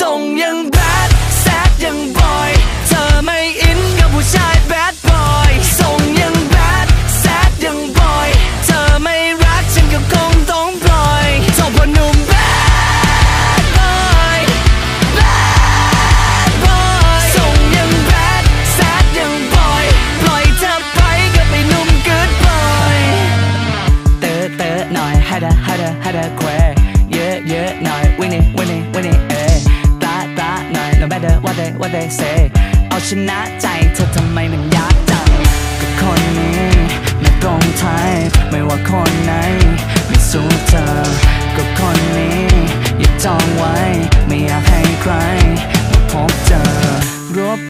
ส่งยังแบดแซดยังบอย เธอไม่อินกับผู้ชายแบดบอยส่งยังแบดแซดยังบอย เธอไม่รักฉันก็คงต้องปล่อยส่งพอหนุ่มแบดบอยแบดบอยส่งยังแบดแซดยังบอย ปล่อยเธอไปกับไอ้หนุ่มกึดบอยเตอะเตอะหน่อยฮัดาฮัดาฮัดาแควเยอะเยอะหน่อยวินี่วินี่วินี่ no matter what they what they say เอาชนะ